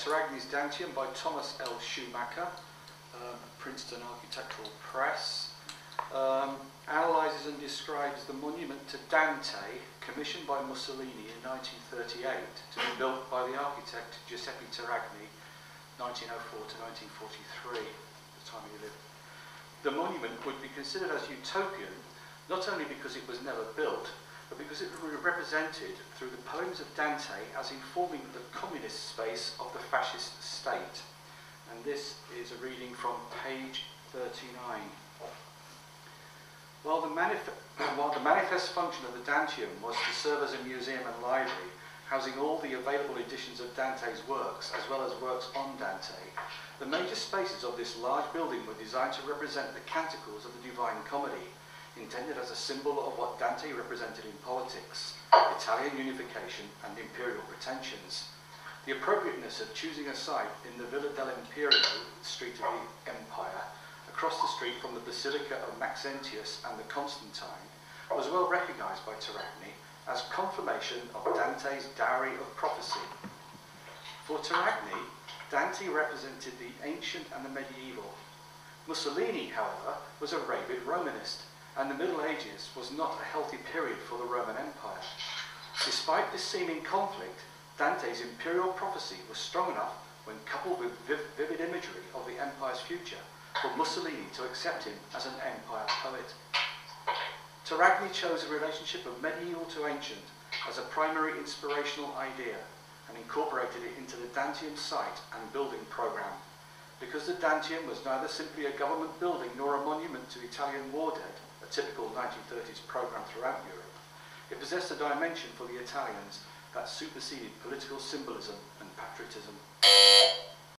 Terragni's Danteum by Thomas L. Schumacher, um, Princeton Architectural Press, um, analyses and describes the monument to Dante, commissioned by Mussolini in 1938 to be built by the architect Giuseppe Terragni, 1904 to 1943, the time he lived. The monument would be considered as utopian, not only because it was never built, but because it was represented through the poems of Dante as informing the communist space of the fascist state. And this is a reading from page 39. While the, while the manifest function of the Danteum was to serve as a museum and library, housing all the available editions of Dante's works, as well as works on Dante, the major spaces of this large building were designed to represent the canticles of the Divine Comedy, intended as a symbol of what Dante represented in politics, Italian unification and imperial pretensions. The appropriateness of choosing a site in the Villa dell'Imperio, street of the Empire, across the street from the Basilica of Maxentius and the Constantine, was well recognised by Terragni as confirmation of Dante's dowry of prophecy. For Terragni, Dante represented the ancient and the medieval. Mussolini, however, was a rabid Romanist, and the Middle Ages was not a healthy period for the Roman Empire. Despite this seeming conflict, Dante's imperial prophecy was strong enough when coupled with vivid imagery of the empire's future for Mussolini to accept him as an empire poet. Terragni chose a relationship of medieval to ancient as a primary inspirational idea and incorporated it into the Danteum site and building programme. Because the Danteum was neither simply a government building nor a monument to Italian war dead, typical 1930s programme throughout Europe, it possessed a dimension for the Italians that superseded political symbolism and patriotism.